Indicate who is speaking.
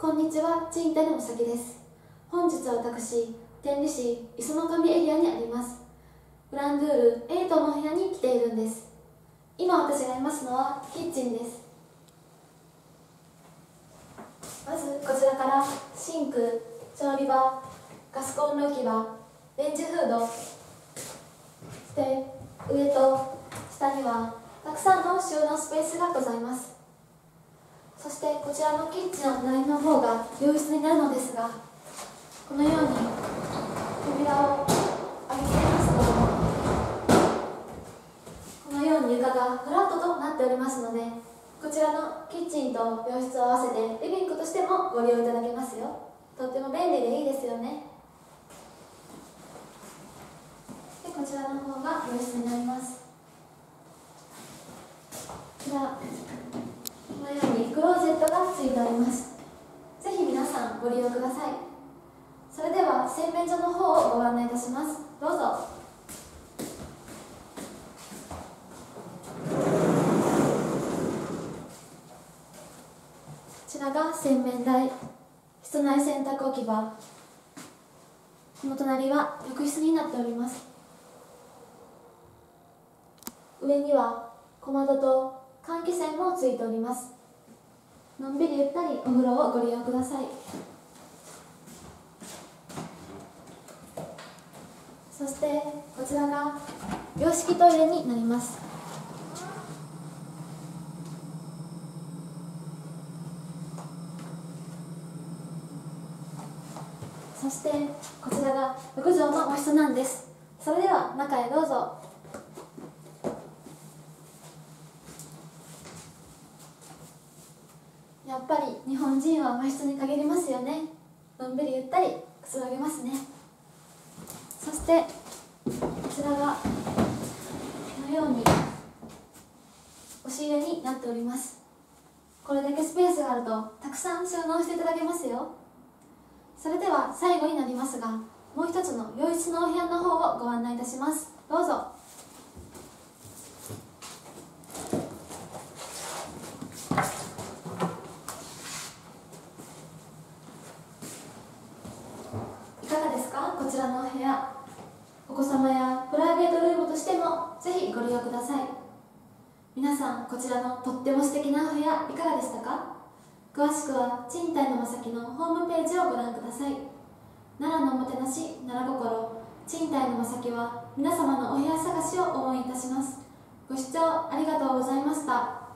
Speaker 1: こんにちは、賃貸のむさきです。本日は私、天理市磯の神エリアにあります。グランドゥール8の部屋に来ているんです。今私がいますのはキッチンです。まずこちらからシンク、調理場、ガスコンロ置き場、レンジフード、そして上と下にはたくさんの収納スペースがございます。そしてこちらのキッチンの隣の方が洋室になるのですがこのように扉を開けていますとこのように床がフラットとなっておりますのでこちらのキッチンと洋室を合わせてリビングとしてもご利用いただけますよ。とっても便利でいいですよね。でこちらの方が洋室になります。こちらこのようにクローゼットがついております。ぜひ皆さんご利用ください。それでは洗面所の方をご案内いたします。どうぞ。こちらが洗面台。室内洗濯置き場。この隣は浴室になっております。上には小窓と換気扇もついております。のんびりゆったりお風呂をご利用ください。そしてこちらが洋式トイレになります。そしてこちらが6畳の和室なんです。それでは中へどうぞ。やっぱり日本人は和室に限りますよね。のんびりゆったりくつろげますね。そしてこちらがこのように押し入れになっております。これだけスペースがあるとたくさん収納していただけますよ。それでは最後になりますがもう一つの洋室のお部屋の方をご案内いたします。どうぞいかがですかこちらのお部屋お子様やプライベートルームとしてもぜひご利用ください。皆さんこちらのとっても素敵なお部屋いかがでしたか？詳しくは賃貸のまさきのホームページをご覧ください。奈良のおもてなし奈良心賃貸のまさきは皆様のお部屋探しを応援いたします。ご視聴ありがとうございました。